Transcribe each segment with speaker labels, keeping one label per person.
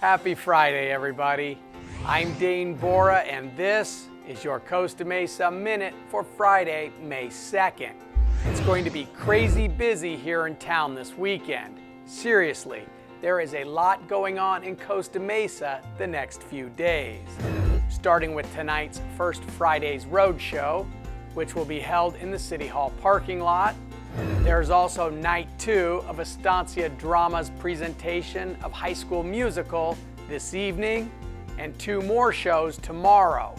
Speaker 1: Happy Friday, everybody. I'm Dane Bora, and this is your Costa Mesa Minute for Friday, May 2nd. It's going to be crazy busy here in town this weekend. Seriously, there is a lot going on in Costa Mesa the next few days. Starting with tonight's First Fridays Roadshow, which will be held in the City Hall parking lot there's also night two of Estancia Drama's presentation of High School Musical this evening, and two more shows tomorrow.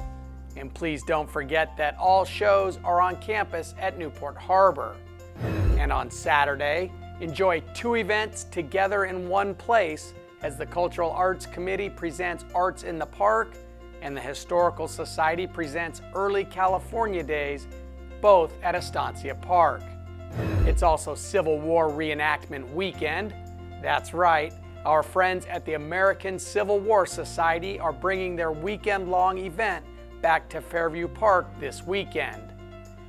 Speaker 1: And please don't forget that all shows are on campus at Newport Harbor. And on Saturday, enjoy two events together in one place as the Cultural Arts Committee presents Arts in the Park and the Historical Society presents Early California Days, both at Estancia Park. It's also Civil War Reenactment Weekend. That's right, our friends at the American Civil War Society are bringing their weekend long event back to Fairview Park this weekend.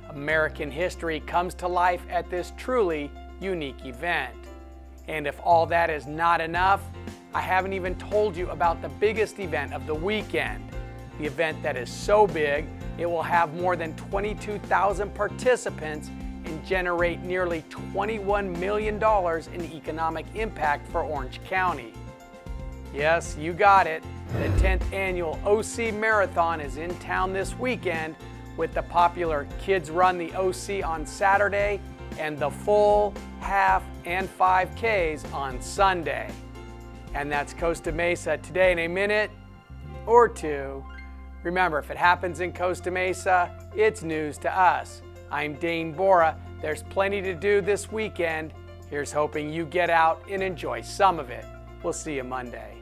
Speaker 1: American history comes to life at this truly unique event. And if all that is not enough, I haven't even told you about the biggest event of the weekend. The event that is so big, it will have more than 22,000 participants and generate nearly $21 million in economic impact for Orange County. Yes, you got it. The 10th annual OC Marathon is in town this weekend with the popular Kids Run the OC on Saturday and the full, half, and 5Ks on Sunday. And that's Costa Mesa today in a minute or two. Remember, if it happens in Costa Mesa, it's news to us. I'm Dane Bora. There's plenty to do this weekend. Here's hoping you get out and enjoy some of it. We'll see you Monday.